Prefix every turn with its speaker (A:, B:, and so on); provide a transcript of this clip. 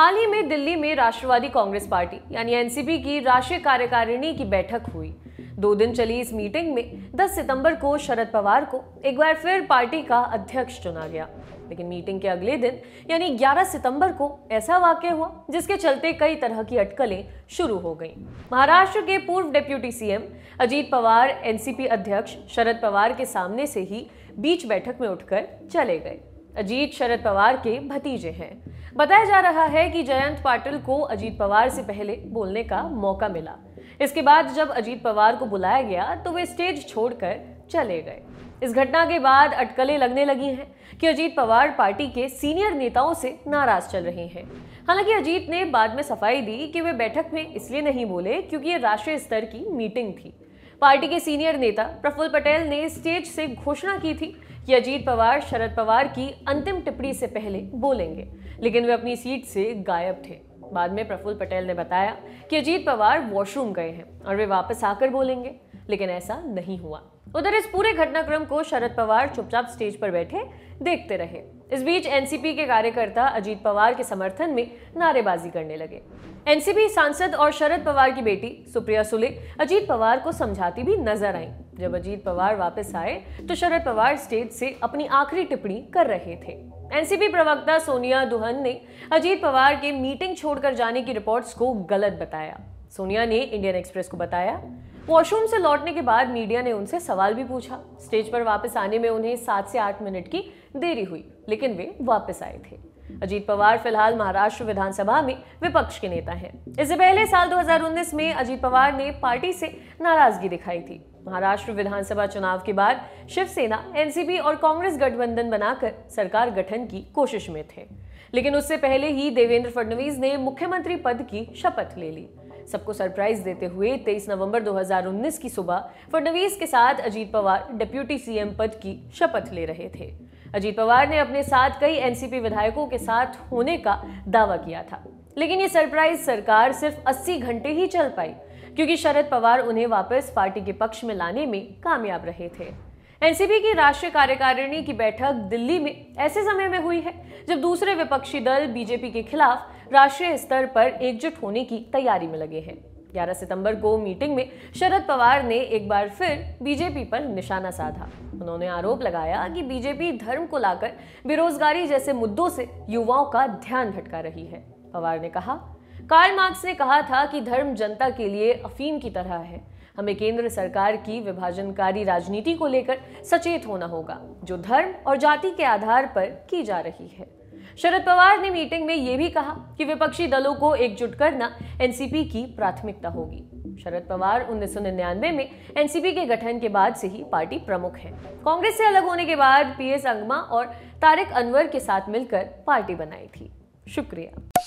A: हाल ही में दिल्ली में राष्ट्रवादी Congress party, यानी एनसीपी की राष्ट्रीय कार्यकारिणी की बैठक हुई। दो दिन चली इस मीटिंग में 10 सितंबर को शरद पवार को एक बार फिर पार्टी का अध्यक्ष चुना गया। लेकिन मीटिंग के अगले दिन, यानी 11 सितंबर को ऐसा वाक्य हुआ, जिसके चलते कई तरह की अटकलें शुरू हो गईं। महाराष्ट्र के पूर्व deputy CM Ajit Pawar, NCP अध्यक्ष शरद पवार के सामने से ही बीच बैठक में उठकर चले गए। अजीत शरद पवार के भतीजे हैं। बताया जा रहा है कि जयंत पाटिल को अजीत पवार से पहले बोलने का मौका मिला। इसके बाद जब अजीत पवार को बुलाया गया तो वे स्टेज छोड़कर चले गए। इस घटना के बाद अटकलें लगने लगी हैं कि अजीत पवार पार्टी के सीनियर नेताओं से नाराज़ चल रहे हैं। हालाँकि अजीत ने बाद में सफ़ाई दी कि वे बैठक में इसलिए नहीं बोले क्योंकि ये राष्ट्रीय स्तर की मीटिंग थी। पार्टी के सीनियर नेता प्रफुल्ल पटेल ने स्टेज से घोषणा की थी कि अजीत पवार, शरद पवार की अंतिम टिप्पणी से पहले बोलेंगे, लेकिन वे अपनी सीट से गायब थे। बाद में प्रफुल्ल पटेल ने बताया कि अजीत पवार वॉशरूम गए हैं और वे वापस आकर बोलेंगे, लेकिन ऐसा नहीं हुआ। उधर इस पूरे घटनाक्रम को शरद पवार चुपचाप स्टेज पर बैठे देखते रहे। इस बीच एनसीपी के कार्यकर्ता अजीत पवार के समर्थन में नारेबाजी करने लगे। एनसीपी सांसद और शरद पवार की बेटी सुप्रिया सुले अजीत पवार को समझाती भी नज़र आई। जब अजीत पवार वापस आए तो शरद पवार स्टेज से अपनी आखिरी टिप्पणी कर रहे थे। एनसीपी प्रवक्ता सोनिया दुहन ने अजीत पवार के मीटिंग छोड़कर जाने की रिपोर्ट्स को गलत बताया। सोनिया ने इंडियन एक्सप्रेस को बताया वॉशरूम से लौटने के बाद मीडिया ने उनसे सवाल भी पूछा। स्टेज पर वापस आने में उन्हें सात से आठ मिनट की देरी हुई, लेकिन वे वापस आए थे। अजीत पवार फ़िलहाल महाराष्ट्र विधानसभा में विपक्ष के नेता हैं। इससे पहले साल 2019 में अजीत पवार ने पार्टी से नाराज़गी दिखाई थी। महाराष्ट्र विधानसभा चुनाव के बाद शिवसेना एनसीपी और कांग्रेस गठबंधन बनाकर सरकार गठन की कोशिश में थे। लेकिन उससे पहले ही देवेंद्र फडणवीस ने मुख्यमंत्री पद की शपथ ले ली। सबको सरप्राइज़ देते हुए 23 नवंबर 2019 की सुबह फडणवीस के साथ अजीत पवार डिप्यूटी सीएम पद की शपथ ले रहे थे। अजीत पवार ने अपने साथ कई एनसीपी विधायकों के साथ होने का दावा किया था, लेकिन ये सरप्राइज़ सरकार सिर्फ़ 80 घंटे ही चल पाई, क्योंकि शरद पवार उन्हें वापस पार्टी के पक्ष में लाने में कामयाब रहे थे। एनसीपी की राष्ट्रीय कार्यकारिणी की बैठक दिल्ली में ऐसे समय में हुई है, जब दूसरे विपक्षी दल बीजेपी के खिलाफ राष्ट्रीय स्तर पर एकजुट होने की तैयारी में लगे हैं। 11 सितंबर को मीटिंग में शरद पवार ने एक बार फिर बीजेपी पर निशाना साधा। उन्होंने आरोप लगाया कि बीजेपी धर्म को लाकर बेरोजगारी जैसे मुद्दों से युवाओं का ध्यान भटका रही है। पवार ने कहा, कार्ल मार्क्स ने कहा था कि धर्म जनता के लिए अफीम की तरह है। हमें केंद्र सरकार की विभाजनकारी राजनीति को लेकर सचेत होना होगा, जो धर्म और जाति के आधार पर की जा रही है। शरद पवार ने मीटिंग में यह भी कहा कि विपक्षी दलों को एकजुट करना एनसीपी की प्राथमिकता होगी। शरद पवार 1999 में एनसीपी के गठन के बाद से ही पार्टी प्रमुख है। कांग्रेस से अलग होने के बाद पीएस अंगमा और तारिक अनवर के साथ मिलकर पार्टी बनाई थी। शुक्रिया।